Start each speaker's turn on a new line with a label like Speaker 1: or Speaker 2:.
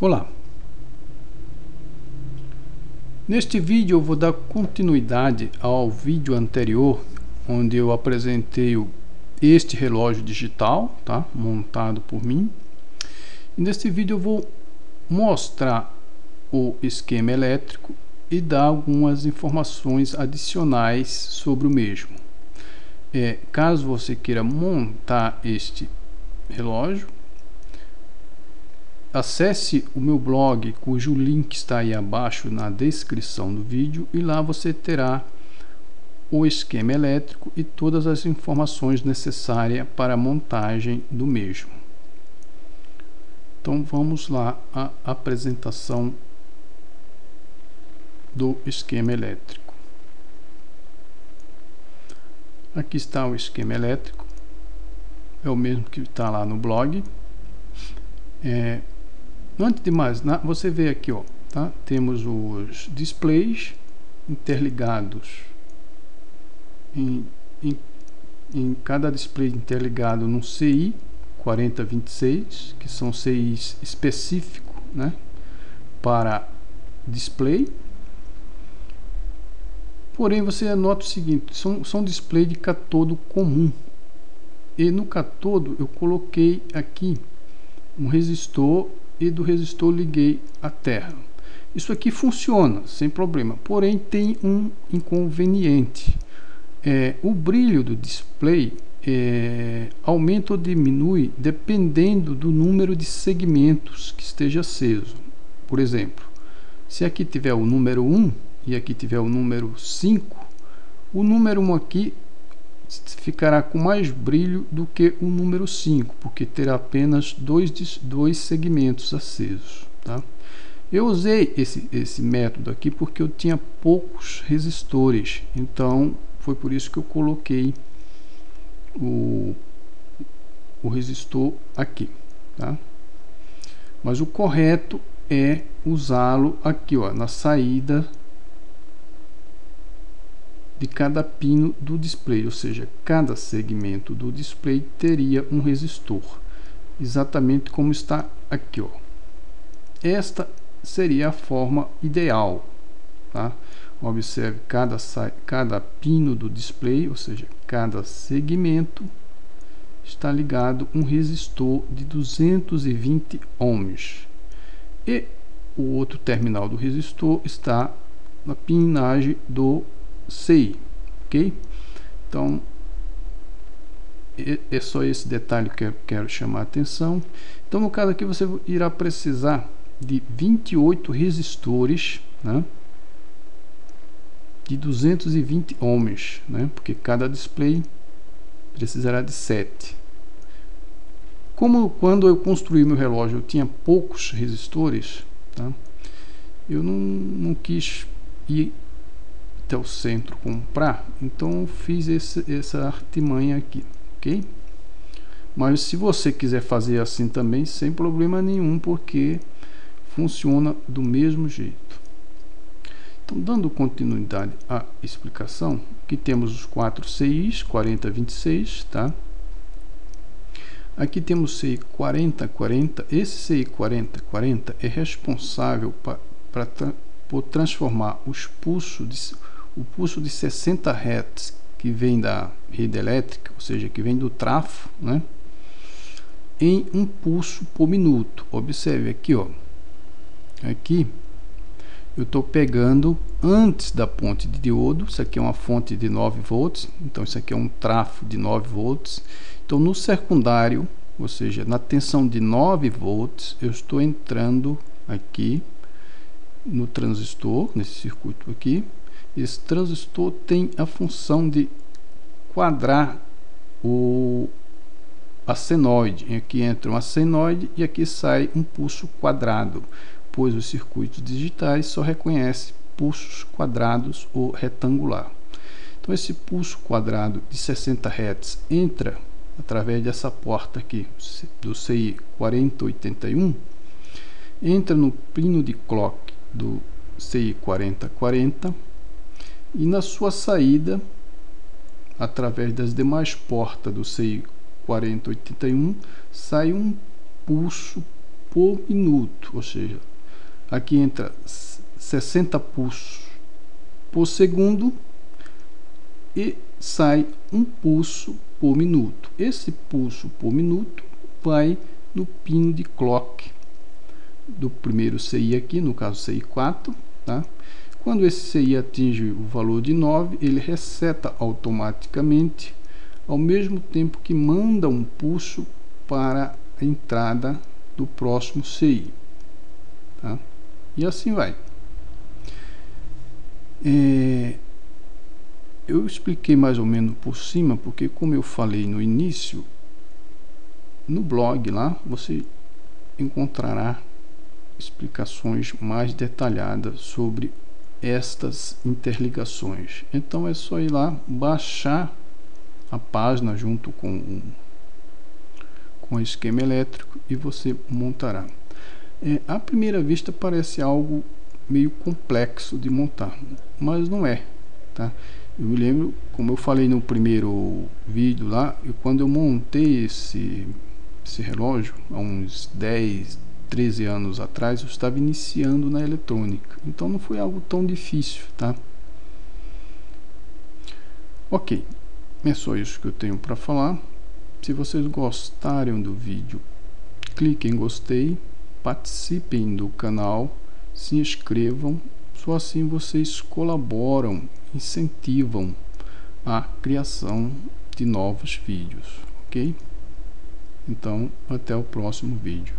Speaker 1: Olá! Neste vídeo eu vou dar continuidade ao vídeo anterior onde eu apresentei este relógio digital, tá? montado por mim. E neste vídeo eu vou mostrar o esquema elétrico e dar algumas informações adicionais sobre o mesmo. É, caso você queira montar este relógio, acesse o meu blog, cujo link está aí abaixo na descrição do vídeo, e lá você terá o esquema elétrico e todas as informações necessárias para a montagem do mesmo. Então vamos lá à apresentação do esquema elétrico. Aqui está o esquema elétrico, é o mesmo que está lá no blog. É, Antes de mais nada, você vê aqui, ó, tá? Temos os displays interligados em, em, em cada display interligado no CI 4026, que são CIs específicos, né, para display. Porém, você nota o seguinte, são, são display de catodo comum. E no catodo eu coloquei aqui um resistor e do resistor liguei a terra. Isso aqui funciona sem problema, porém tem um inconveniente. É, o brilho do display é, aumenta ou diminui dependendo do número de segmentos que esteja aceso. Por exemplo, se aqui tiver o número 1 e aqui tiver o número 5, o número 1 aqui ficará com mais brilho do que o número 5, porque terá apenas dois, dois segmentos acesos. Tá? Eu usei esse, esse método aqui porque eu tinha poucos resistores, então foi por isso que eu coloquei o, o resistor aqui. Tá? Mas o correto é usá-lo aqui ó, na saída de cada pino do display, ou seja, cada segmento do display teria um resistor, exatamente como está aqui. Ó. Esta seria a forma ideal. Tá? Observe cada, cada pino do display, ou seja, cada segmento está ligado um resistor de 220 ohms e o outro terminal do resistor está na pinagem do CI, ok? Então, é só esse detalhe que eu quero chamar a atenção. Então, no caso aqui, você irá precisar de 28 resistores, né? de 220 ohms, né? porque cada display precisará de 7. Como quando eu construí meu relógio eu tinha poucos resistores, tá? eu não, não quis ir até o centro comprar, então fiz esse, essa artimanha aqui, ok? Mas se você quiser fazer assim também, sem problema nenhum, porque funciona do mesmo jeito. Então, dando continuidade à explicação, aqui temos os quatro CIs, 4026, tá? Aqui temos CI 4040. Esse CI 4040 é responsável para por transformar os pulsos de o pulso de 60 Hz que vem da rede elétrica, ou seja, que vem do trafo, né, em um pulso por minuto. Observe aqui, ó. Aqui eu estou pegando antes da ponte de diodo. Isso aqui é uma fonte de 9 volts, então isso aqui é um trafo de 9 volts. Então no secundário, ou seja, na tensão de 9 volts, eu estou entrando aqui no transistor, nesse circuito aqui, esse transistor tem a função de quadrar o a senoide. Aqui entra uma senoide e aqui sai um pulso quadrado, pois os circuitos digitais só reconhecem pulsos quadrados ou retangular. Então esse pulso quadrado de 60 Hz entra através dessa porta aqui do CI 4081, entra no pino de clock do CI 4040 e na sua saída, através das demais portas do CI 4081, sai um pulso por minuto, ou seja, aqui entra 60 pulsos por segundo e sai um pulso por minuto. Esse pulso por minuto vai no pino de clock do primeiro CI aqui, no caso CI 4, tá? Quando esse CI atinge o valor de 9, ele reseta automaticamente, ao mesmo tempo que manda um pulso para a entrada do próximo CI. Tá? E assim vai. É, eu expliquei mais ou menos por cima, porque como eu falei no início, no blog lá você encontrará explicações mais detalhadas sobre estas interligações. Então é só ir lá baixar a página junto com com o esquema elétrico e você montará. É, à primeira vista parece algo meio complexo de montar, mas não é, tá? Eu me lembro, como eu falei no primeiro vídeo lá, e quando eu montei esse, esse relógio, há uns 10, 13 anos atrás, eu estava iniciando na eletrônica. Então não foi algo tão difícil, tá? Ok, é só isso que eu tenho para falar. Se vocês gostarem do vídeo, cliquem em gostei, participem do canal, se inscrevam, só assim vocês colaboram, incentivam a criação de novos vídeos, ok? Então, até o próximo vídeo.